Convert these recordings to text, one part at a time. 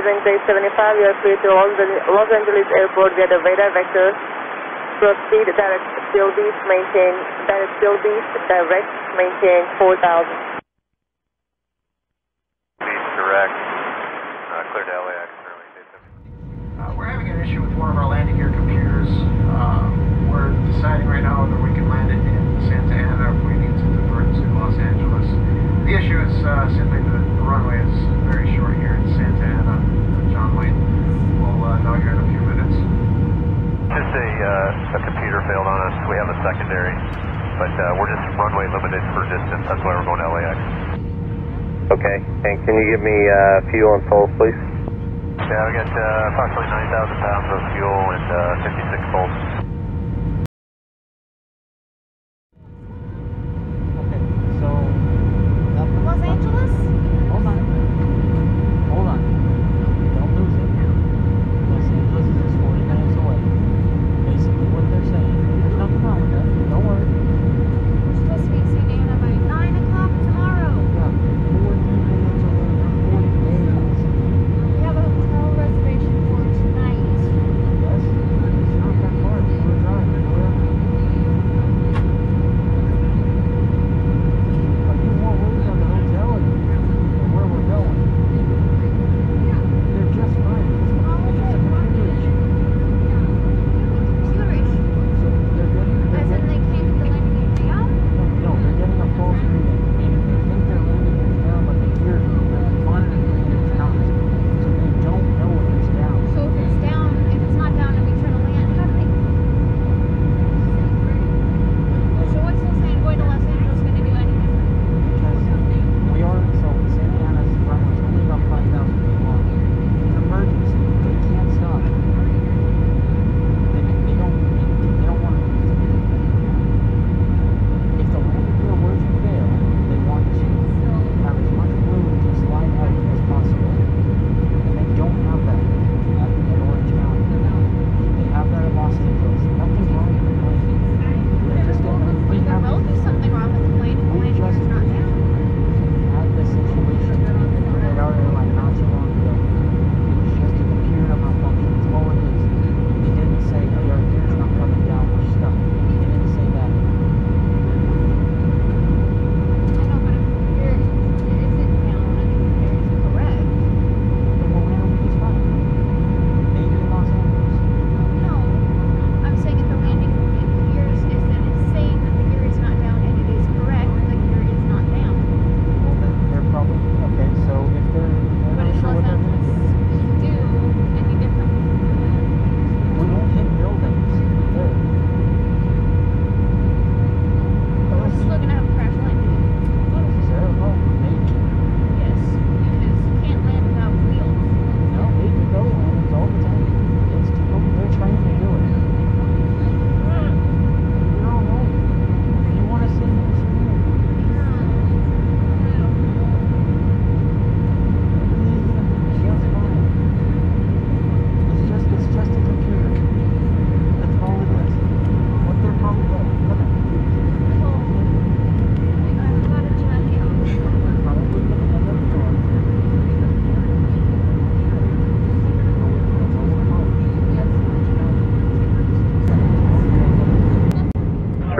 Using 75, you are free to Los Angeles Airport via the radar vector. Proceed direct still beast, maintain direct still beast, direct maintain 4000. Beast direct. but uh, we're just runway limited for distance. That's why we're going to LAX. Okay. And can you give me uh, fuel and fuel, please? Yeah, we got uh, approximately 9,000 pounds of fuel and uh, 56 tolls.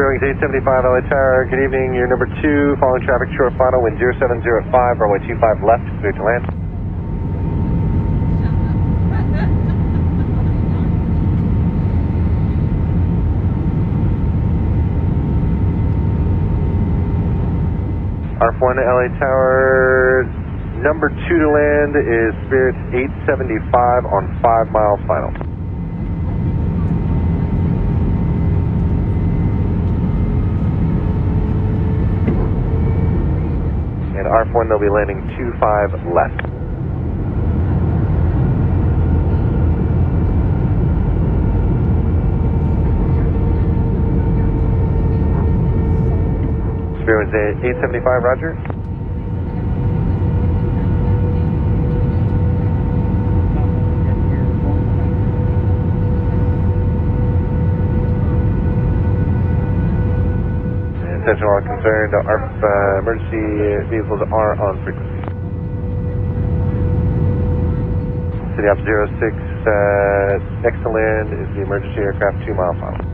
Fairwings 875 LA Tower. Good evening. You're number two, following traffic short final, wind 0705, runway 25 left, clear to land. RF1 LA Tower, number two to land is Spirit 875 on 5 mile final. F1, they'll be landing 25 left. Spirit 875, roger. attention all concerned. Our uh, emergency vehicles are on frequency. City Ops 06, uh, next to land is the emergency aircraft two mile final.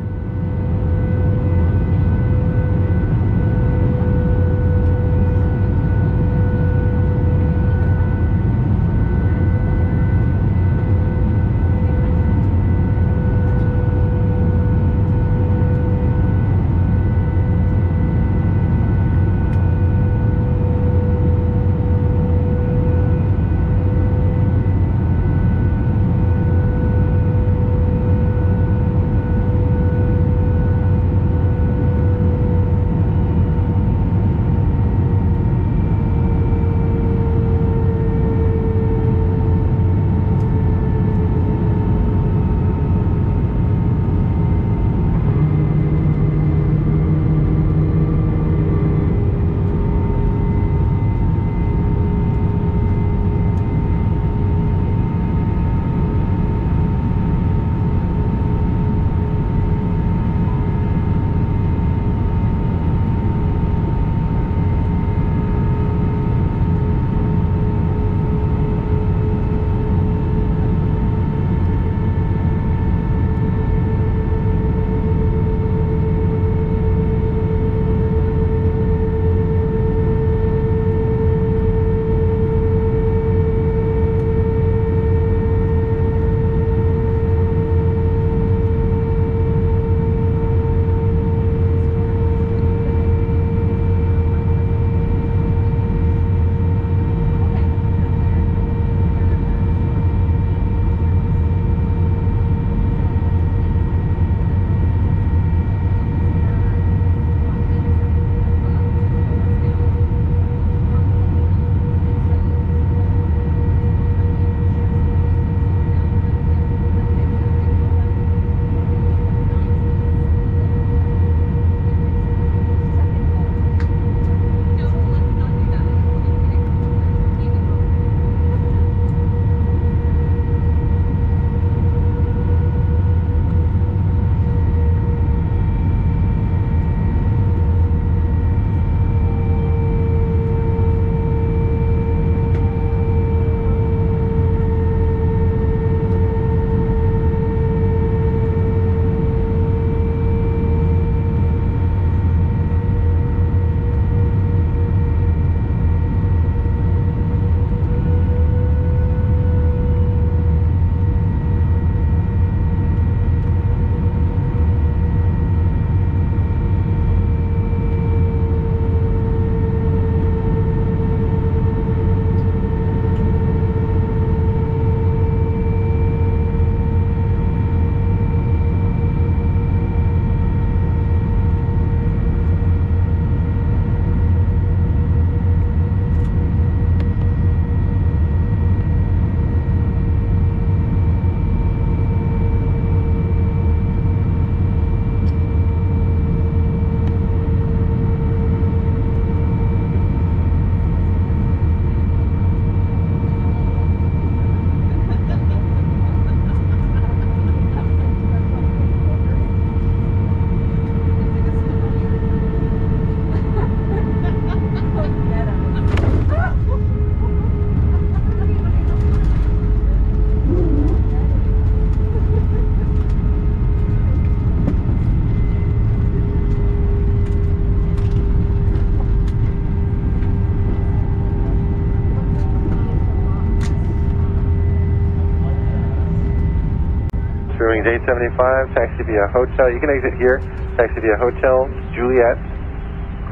Wings 875, taxi via hotel. You can exit here, taxi via hotel, Juliet,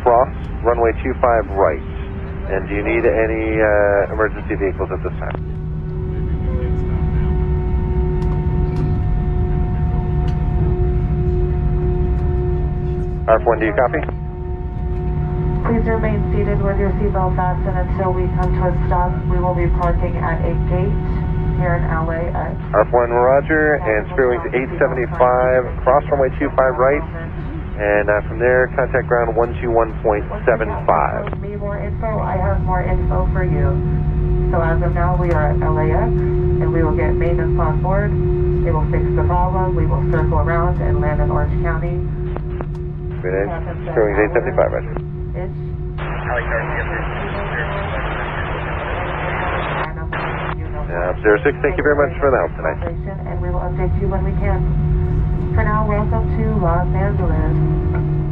cross, runway 25 right. And do you need any uh, emergency vehicles at this time? RF1, do you copy? Please remain seated with your seatbelt fastened until we come to a stop. We will be parking at a gate here in LAX. RF1, Roger, and Spirit Wings 875, cross runway 25 right. And uh, from there, contact ground 121.75. Me more info, I have more info for you. So as of now, we are at LAX, and we will get maintenance on board. They will fix the problem. We will circle around and land in Orange County. Spirit Wings 875, Roger. Ish. Uh, 06, thank you very much for the help tonight. And we will update you when we can. For now, welcome to Los Angeles.